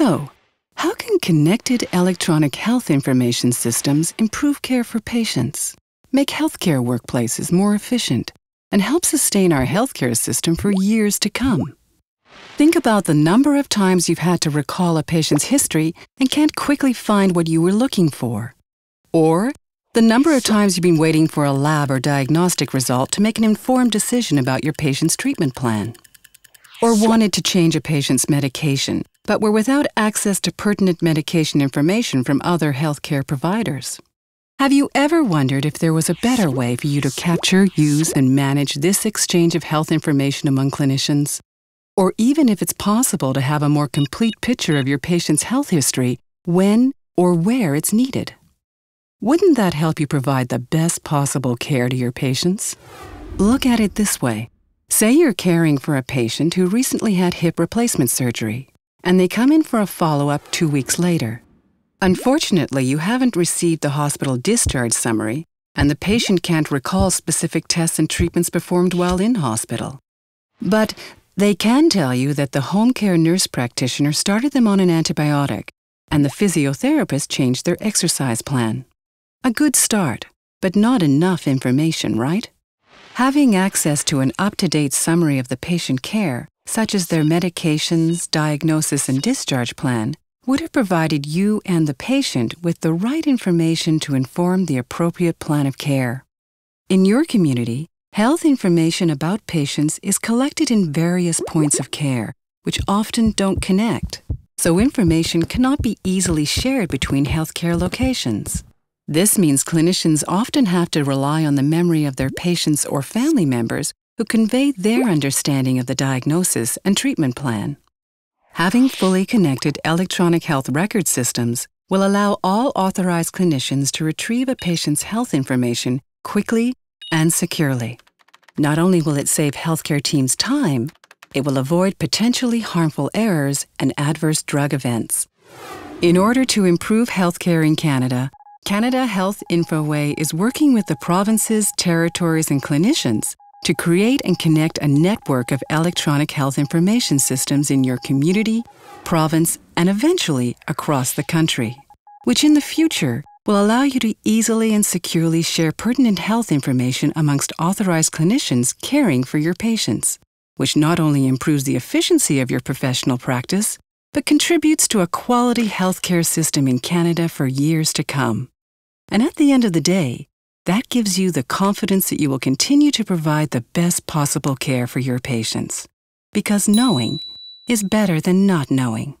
So, how can connected electronic health information systems improve care for patients, make healthcare workplaces more efficient, and help sustain our healthcare system for years to come? Think about the number of times you've had to recall a patient's history and can't quickly find what you were looking for. Or the number of times you've been waiting for a lab or diagnostic result to make an informed decision about your patient's treatment plan. Or wanted to change a patient's medication, but were without access to pertinent medication information from other healthcare providers. Have you ever wondered if there was a better way for you to capture, use, and manage this exchange of health information among clinicians? Or even if it's possible to have a more complete picture of your patient's health history when or where it's needed? Wouldn't that help you provide the best possible care to your patients? Look at it this way. Say you're caring for a patient who recently had hip replacement surgery, and they come in for a follow-up two weeks later. Unfortunately, you haven't received the hospital discharge summary, and the patient can't recall specific tests and treatments performed while in hospital. But they can tell you that the home care nurse practitioner started them on an antibiotic, and the physiotherapist changed their exercise plan. A good start, but not enough information, right? Having access to an up-to-date summary of the patient care, such as their medications, diagnosis, and discharge plan, would have provided you and the patient with the right information to inform the appropriate plan of care. In your community, health information about patients is collected in various points of care, which often don't connect, so information cannot be easily shared between healthcare locations. This means clinicians often have to rely on the memory of their patients or family members who convey their understanding of the diagnosis and treatment plan. Having fully connected electronic health record systems will allow all authorized clinicians to retrieve a patient's health information quickly and securely. Not only will it save healthcare teams time, it will avoid potentially harmful errors and adverse drug events. In order to improve healthcare in Canada, Canada Health Infoway is working with the provinces, territories, and clinicians to create and connect a network of electronic health information systems in your community, province, and eventually across the country, which in the future will allow you to easily and securely share pertinent health information amongst authorized clinicians caring for your patients, which not only improves the efficiency of your professional practice, but contributes to a quality healthcare system in Canada for years to come. And at the end of the day, that gives you the confidence that you will continue to provide the best possible care for your patients. Because knowing is better than not knowing.